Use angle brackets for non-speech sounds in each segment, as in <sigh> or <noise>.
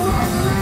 world.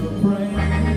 You pray.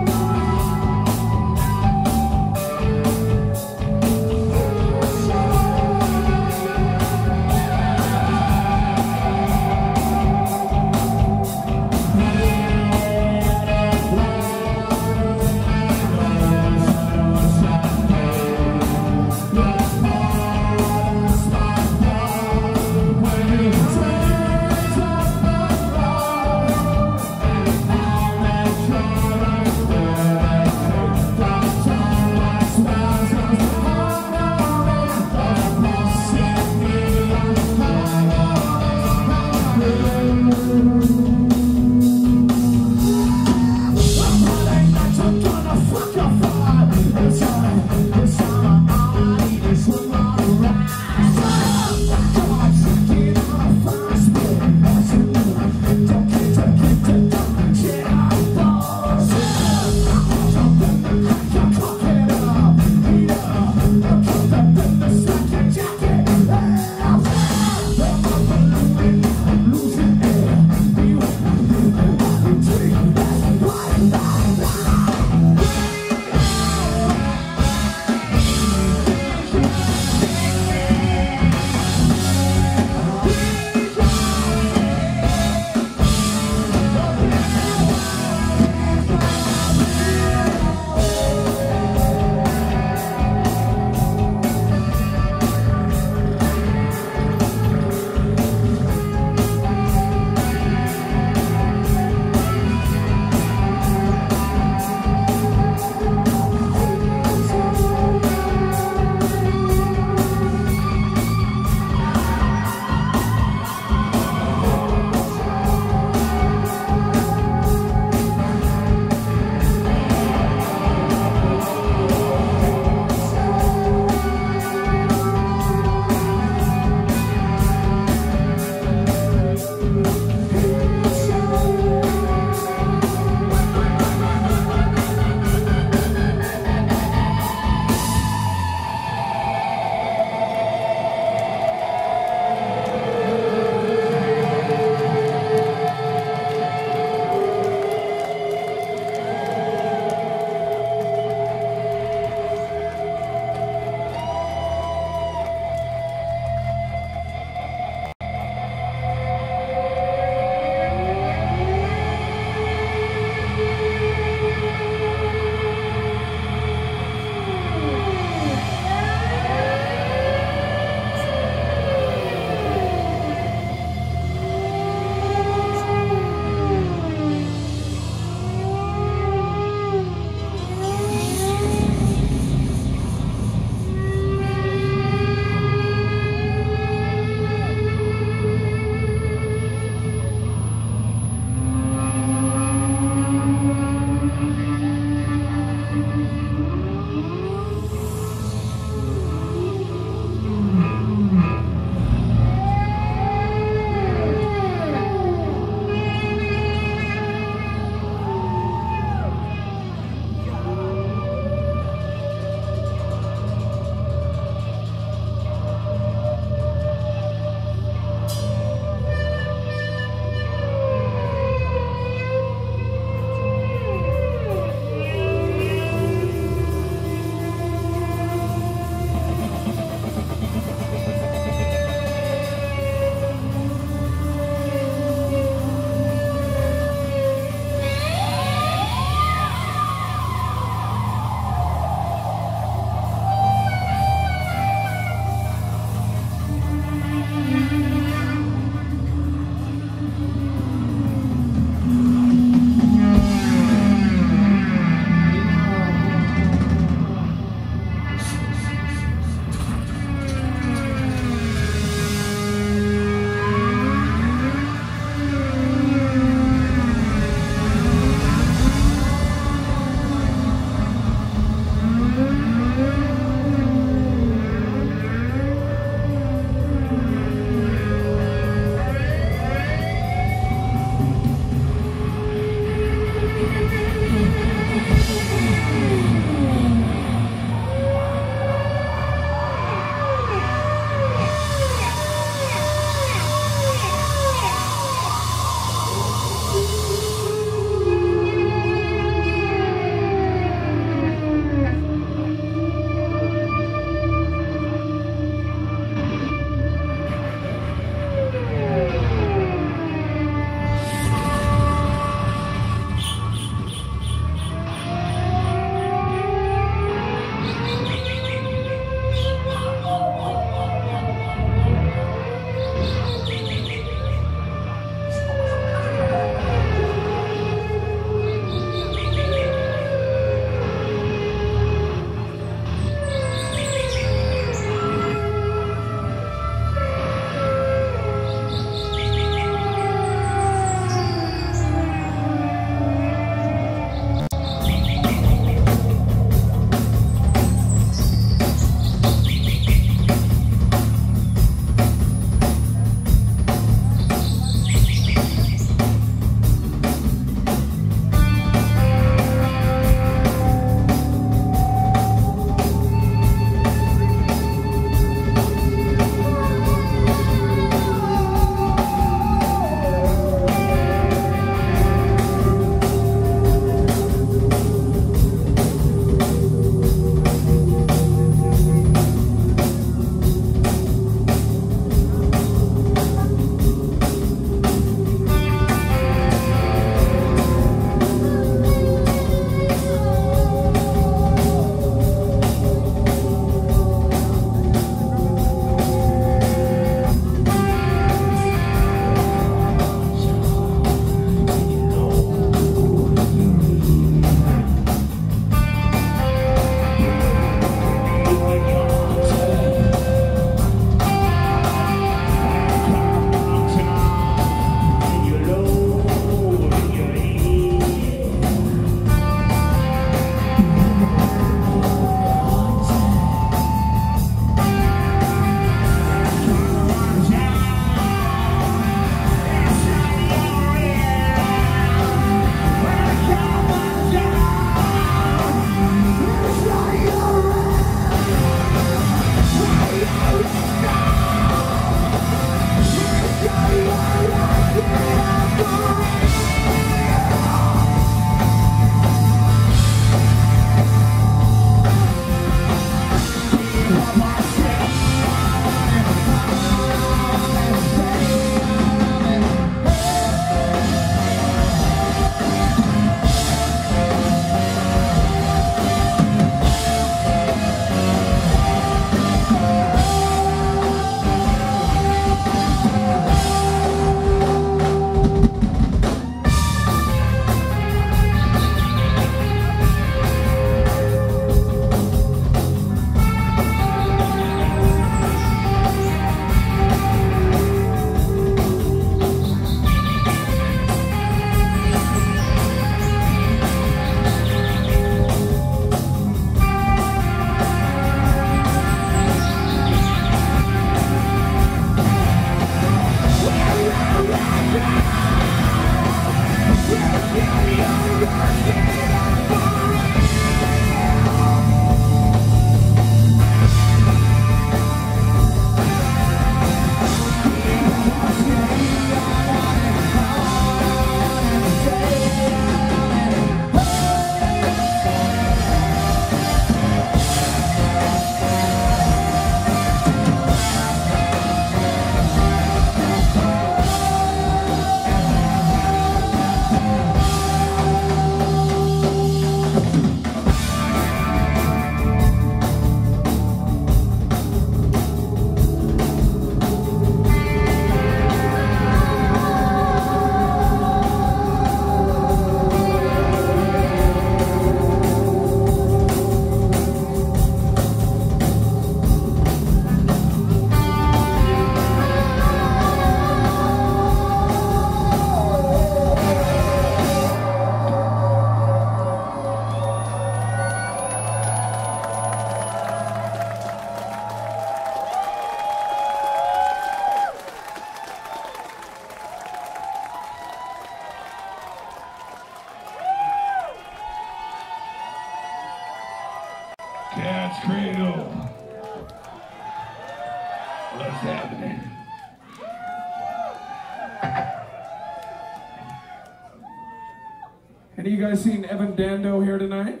Guys seen Evan Dando here tonight?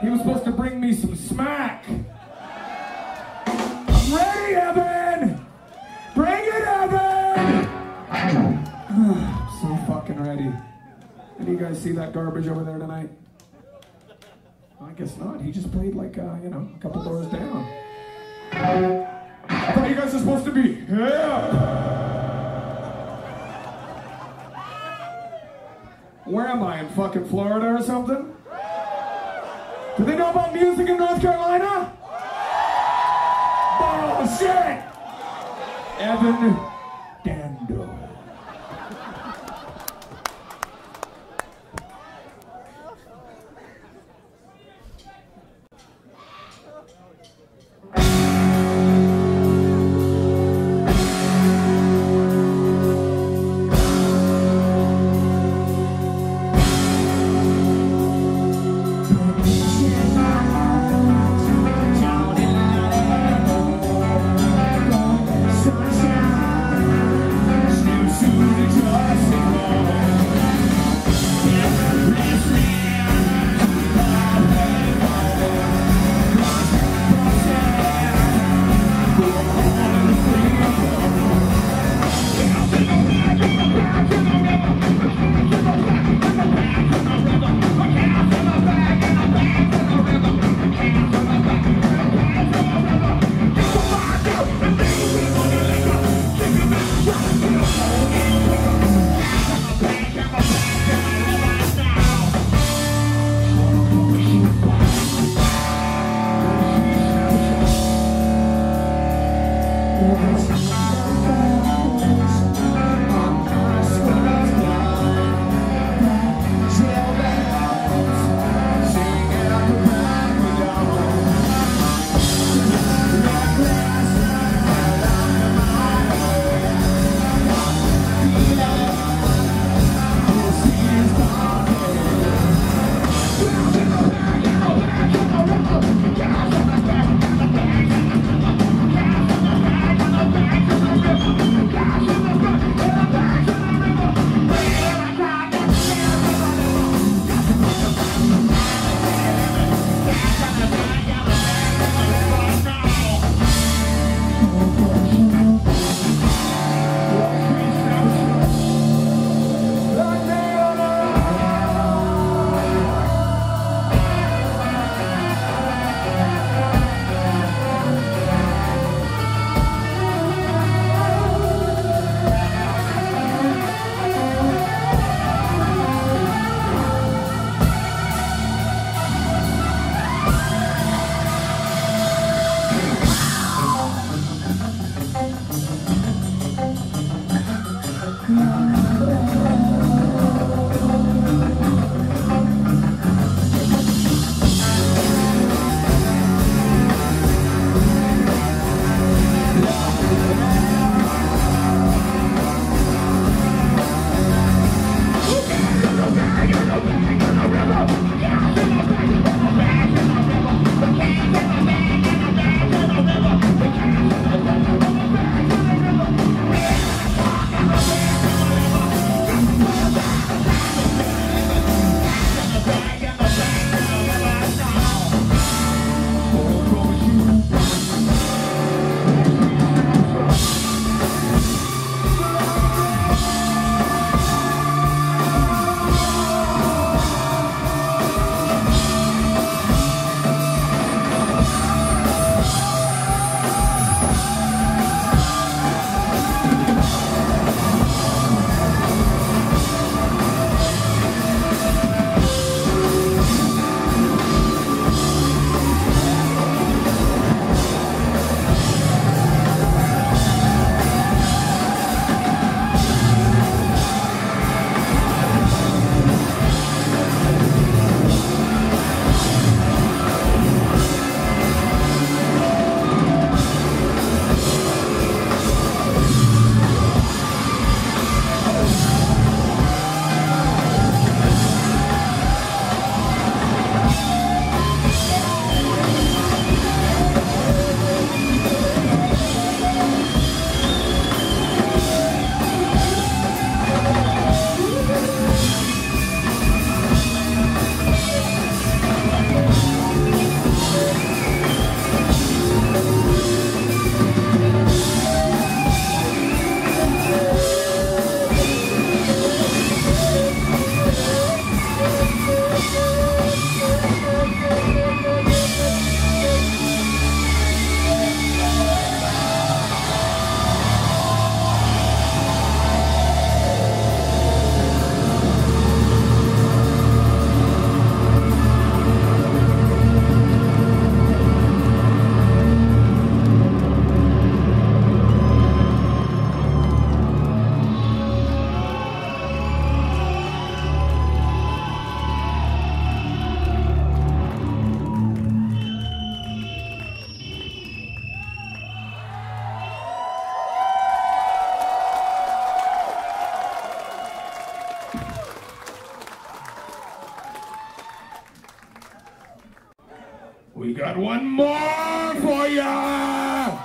He was supposed to bring me some smack. I'm ready, Evan! Bring it, Evan! I'm <sighs> so fucking ready. Any you guys see that garbage over there tonight? I guess not. He just played like, uh, you know, a couple doors down. I thought you guys were supposed to be yeah. Where am I? In fucking Florida or something? Do they know about music in North Carolina? Oh shit! Evan for ya!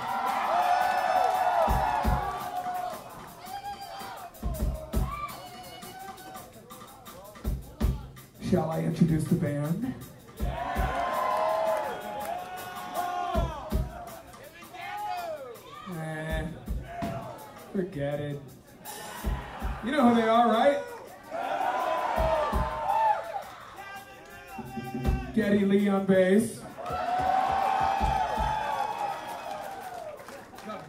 Shall I introduce the band? Eh, forget it. You know who they are, right? Geddy Lee on bass.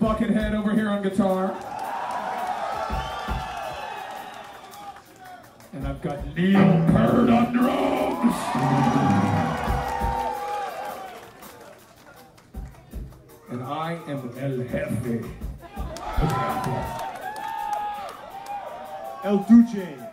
Buckethead over here on guitar. And I've got Neil Peart on drums. And I am El Jefe. El Duce.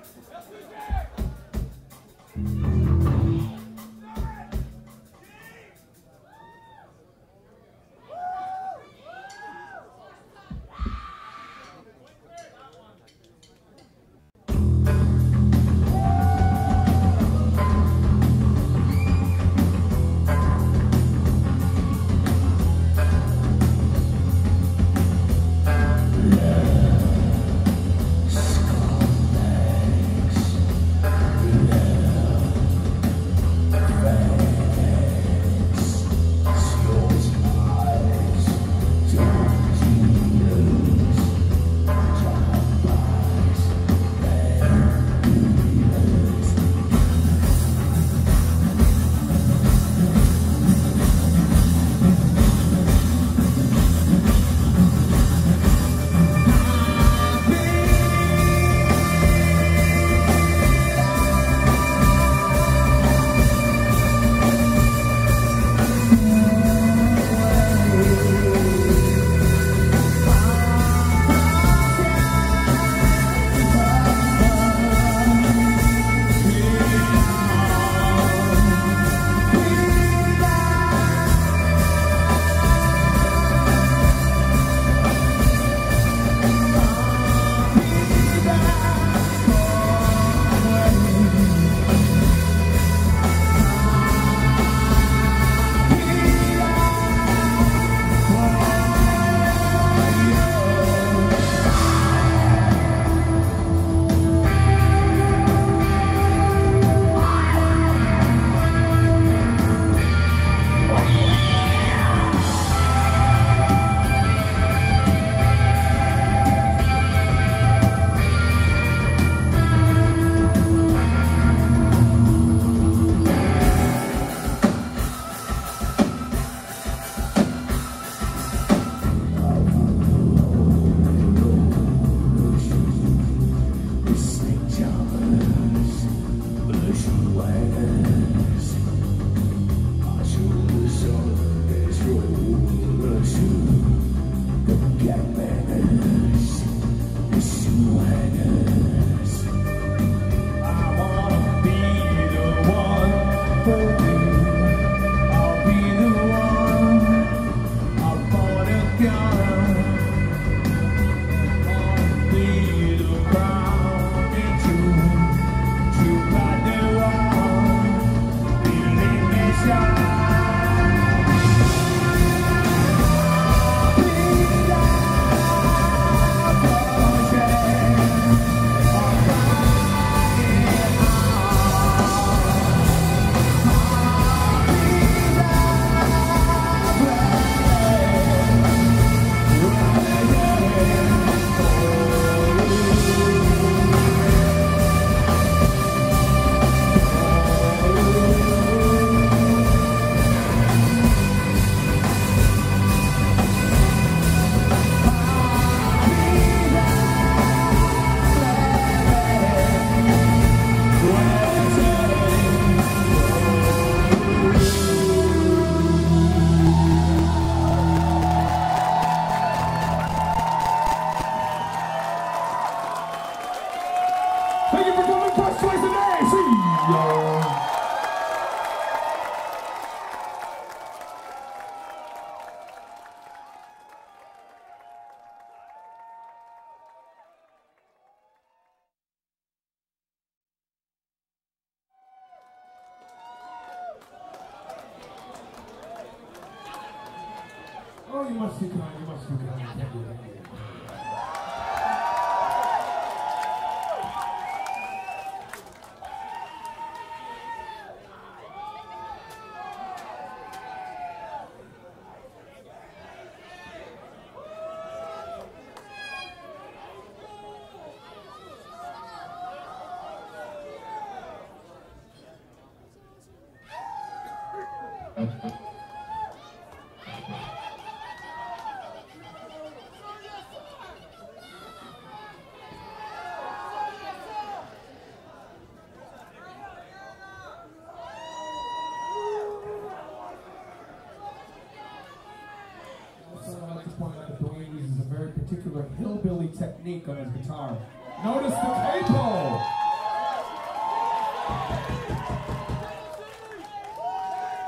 particular hillbilly technique on his guitar. Notice the capo!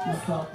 Just stop